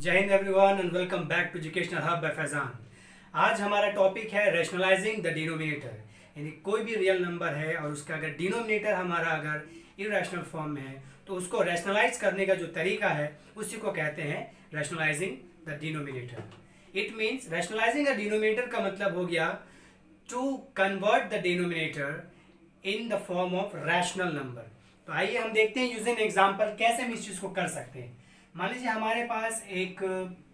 जय Hind everyone and welcome back to educational hub by Faizan आज हमारा टॉपिक है रैशनलाइजिंग द डिनोमिनेटर यानी कोई भी रियल नंबर है और उसका अगर डिनोमिनेटर हमारा अगर इरेशनल फॉर्म में है तो उसको रैशनलाइज करने का जो तरीका है, उसी को कहते हैं rationalising the denominator it means rationalising the denominator का मतलब हो गया to convert the denominator in the form of rational number तो आइए हम देखते हैं यूजिंग एग्ज़ाम्पल कैसे हम इस चीज़ को कर सकते हैं। मान लीजिए हमारे पास एक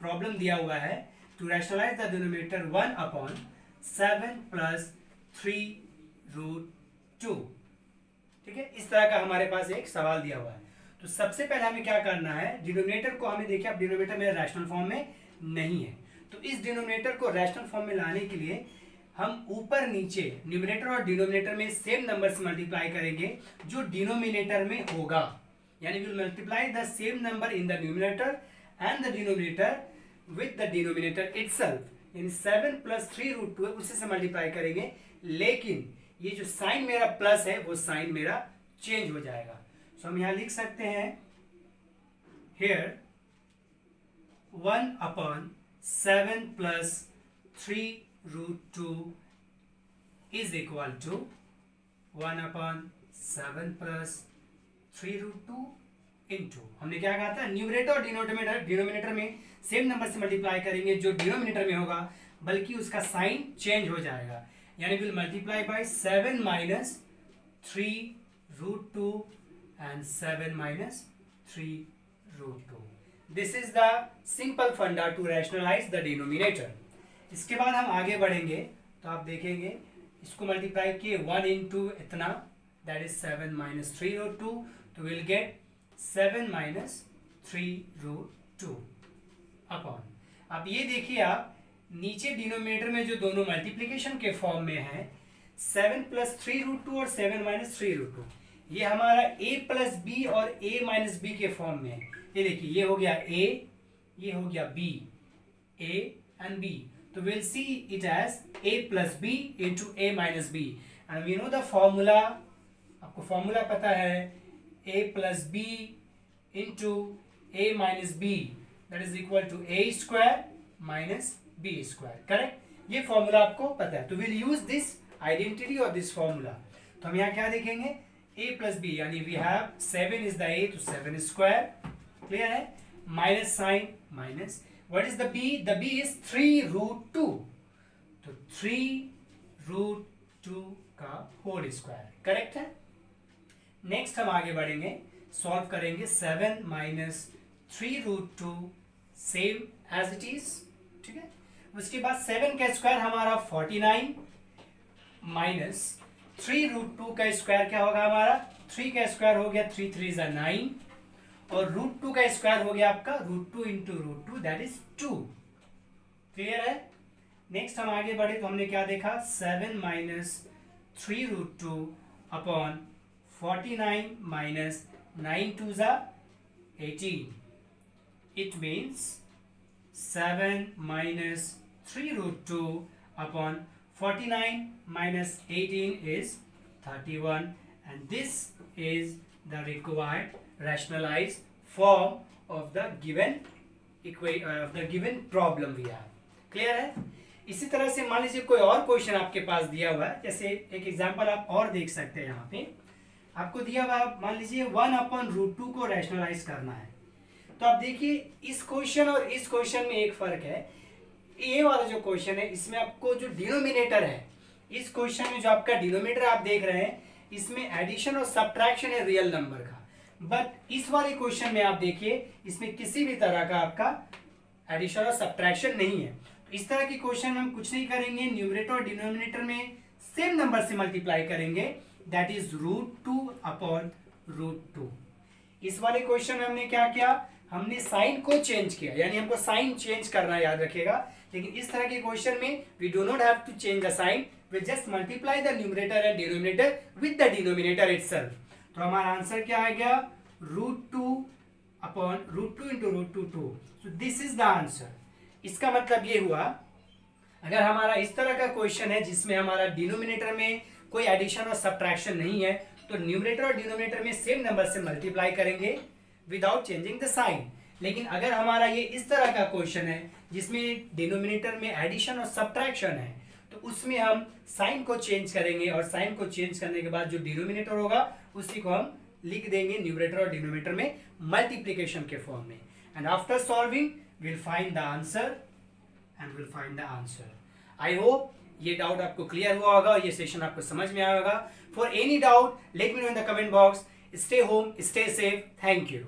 प्रॉब्लम दिया हुआ है to rationalise the denominator one upon seven plus three root two ठीक है? इस तरह का हमारे पास एक सवाल दिया हुआ है। तो सबसे पहले हमें क्या करना है? डिनोमिनेटर को हमें देखिए, अब डिनोमिनेटर मेरे रैशनल फॉर्म में नहीं है। तो इस डिनोमिनेटर को रैशनल फॉर्म में लाने के लिए हम ऊपर नीचे न्यूमिनेटर और डिनोमिनेटर में सेम नंबर से मल्टीप्लाई करेंगे, जो डिनोमिनेटर में होगा। We will multiply the same number in the numerator and the denominator with the denominator itself. यानी seven plus three root two है उसी से मल्टीप्लाई करेंगे। लेकिन ये जो साइन मेरा प्लस है वो साइन मेरा चेंज हो जाएगा। सो so, हम यहाँ लिख सकते हैं here one upon seven plus three root two is equal to one upon seven plus three root two into हमने क्या कहा था? न्यूमरेटर और डिनोमिनेटर डिनोमिनेटर में सेम नंबर से मल्टीप्लाई करेंगे, जो डिनोमिनेटर में होगा, बल्कि उसका साइन चेंज हो जाएगा। यानी will multiply by seven minus three root two and seven minus three root two this is the simple funda to rationalise the denominator इसके बाद हम आगे बढ़ेंगे तो आप देखेंगे, इसको मल्टीप्लाई किए वन इंटू इतना that is seven minus three root two तो will get seven minus three root two upon अब ये देखिए आप, नीचे डिनोमिनेटर में जो दोनों मल्टीप्लीकेशन के फॉर्म में है seven plus three root two और seven minus three root two ये हमारा ए प्लस बी और ए माइनस बी के फॉर्म में है। ये देखिए, ये हो गया ए ये हो गया बी ए एंड बी तो will see it as A plus B into A minus B and we know the formula आपको फॉर्मूला पता है a plus b into a minus b. That is equal to a square minus b square. Correct ये formula आपको पता है. तो will use this identity और this formula तो हम यहाँ क्या देखेंगे? A प्लस बी यानी we have seven is the A तो सेवन स्क्वायर क्लियर है? Minus sign minus what is the B the B is three root two तो थ्री रूट टू का होल स्क्वायर करेक्ट है? Next हम आगे बढ़ेंगे solve करेंगे seven minus three root two same as it is ठीक है? उसके बाद सेवन का स्क्वायर हमारा forty nine minus three root two का स्क्वायर क्या होगा हमारा? थ्री का स्क्वायर हो गया थ्री थ्री ज़ा नाइन और रूट टू का स्क्वायर हो गया आपका root two into root two that is two clear है? नेक्स्ट हम आगे बढ़े तो हमने क्या देखा? Seven minus three root two upon 49 minus 9 to the 18. It means 7 minus 3 root 2 upon 49 minus 18 is 31 and this is the required rationalized form of the given uh, of the given problem we have clear है इसी तरह से मान लीजिए कोई और question आपके पास दिया हुआ है जैसे एक एग्जांपल आप और देख सकते हैं यहाँ पे आपको दिया हुआ मान लीजिए वन अपॉन रूट टू को रैशनलाइज करना है। तो आप देखिए, इस क्वेश्चन और इस क्वेश्चन में एक फ़र्क है। ए वाला जो क्वेश्चन है, इसमें आपको जो डिनोमिनेटर है, इस क्वेश्चन में जो आपका डिनोमिनेटर आप देख रहे हैं, इसमें एडिशन और सब्ट्रैक्शन है रियल नंबर का। बट इस वाले क्वेश्चन में आप देखिए, इसमें किसी भी तरह का आपका एडिशन और सब्ट्रैक्शन नहीं है। तो इस तरह के क्वेश्चन हम कुछ नहीं करेंगे न्यूमरेटर और डिनोमिनेटर में सेम नंबर से मल्टीप्लाई करेंगे। That is root two upon root two इस वाले क्वेश्चन में हमने क्या किया? हमने साइन को चेंज किया। यानी हमको साइन चेंज करना याद रखेगा लेकिन इस तरह के क्वेश्चन में we do not have to change the sign we just multiply the numerator and denominator with the denominator itself तो हमारा आंसर क्या आ गया? Root two upon root two into root two two so this is the answer इसका मतलब ये हुआ, अगर हमारा इस तरह का क्वेश्चन है जिसमें हमारा डिनोमिनेटर में कोई एडिशन और सब्ट्रैक्शन नहीं है तो न्यूमरेटर और डिनोमिनेटर में सेम नंबर से मल्टीप्लाई करेंगे विदाउट चेंजिंग द साइन लेकिन अगर हमारा ये इस तरह का क्वेश्चन है, जिसमें डिनोमिनेटर में एडिशन और सब्ट्रैक्शन है तो उसमें हम साइन को चेंज करेंगे और साइन को चेंज करने के बाद जो डिनोमिनेटर होगा, उसी को हम लिख देंगे न्यूमरेटर और डिनोमिनेटर में मल्टीप्लीकेशन के फॉर्म में. And after solving will find the answer and will find the answer I hope ये डाउट आपको क्लियर हुआ होगा और ये सेशन आपको समझ में आएगा for any doubt let me know in the comment box stay home stay safe thank you